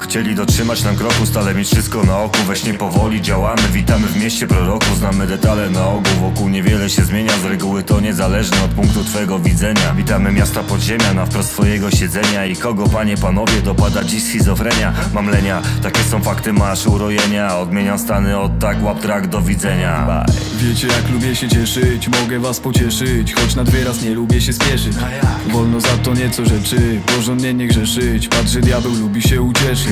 Chcieli dotrzymać nam kroku, stale mieć wszystko na oku. Weź nie powoli, działamy, witamy w mieście proroków Znamy detale na ogół, wokół niewiele się zmienia. Z reguły to niezależne od punktu twego widzenia. Witamy miasta podziemia, na wprost twojego siedzenia. I kogo, panie, panowie, dopada dziś schizofrenia? Mam lenia, takie są fakty, masz urojenia. Odmieniam stany od tak, łap trak, do widzenia. Bye. Wiecie jak lubię się cieszyć, mogę was pocieszyć Choć nad wyraz nie lubię się spieszyć. Wolno za to nieco rzeczy, porządnie nie grzeszyć. Patrzę diabeł lubi się ucieszyć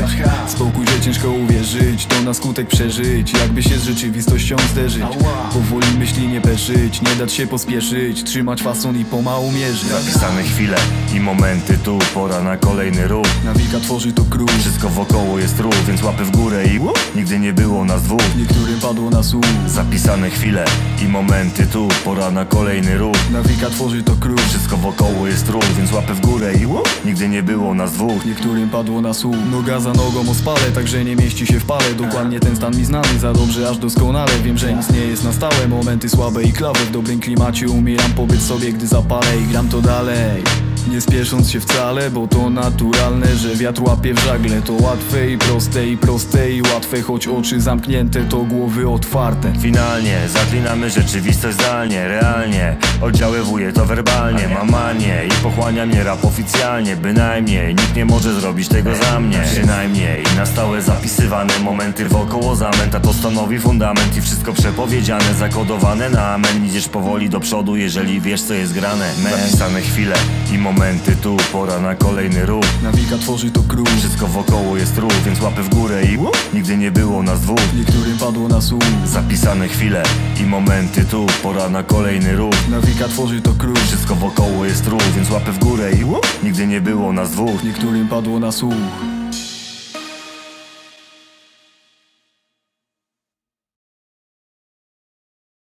Spokój, że ciężko uwierzyć, to na skutek przeżyć. Jakby się z rzeczywistością zderzyć. Powoli myśli nie peszyć, nie dać się pospieszyć Trzymać fason i pomału mierzyć. Zapisane chwile i momenty tu. Pora na kolejny ruch. Nawika tworzy to król Wszystko wokoło jest ruch, więc łapy w górę i Nigdy nie było nas dwóch. Niektórym padło na słuch. Zapisane chwile i momenty tu. Pora na kolejny ruch. Nawika tworzy to król Wszystko wokoło jest ruch, więc łapy w górę i Nigdy nie było nas dwóch. Niektórym padło na słuch. Noga za nogą o spale, także nie mieści się w pale. Dokładnie ten stan mi znany, za dobrze aż doskonale. Wiem, że nic nie jest na stałe, momenty słabe i klawe W dobrym klimacie. Umieram pobyt sobie, gdy zapalę i gram to dalej nie spiesząc się wcale, bo to naturalne, że wiatr łapie w żagle. To łatwe i proste i proste i łatwe Choć oczy zamknięte, to głowy otwarte. Finalnie zaklinamy rzeczywistość zdalnie, realnie. Oddziaływuje to werbalnie, mam manię I pochłania mnie rap oficjalnie. Bynajmniej nikt nie może zrobić tego za mnie. Przynajmniej na stałe zapisywane momenty wokoło zamęta. To stanowi fundament i wszystko przepowiedziane Zakodowane na amen. Idziesz powoli do przodu, jeżeli wiesz co jest grane. Man. Zapisane chwile i momenty tu Pora na kolejny ruch. Nawika tworzy to król. Wszystko wokoło jest ruch, więc łapy w górę i Nigdy nie było nas dwóch. Niektórym padło na słuch. Zapisane chwile i momenty tu Pora na kolejny ruch. Nawika tworzy to król. Wszystko wokoło jest ruch, więc łapy w górę i Nigdy nie było nas dwóch. Niektórym padło na słuch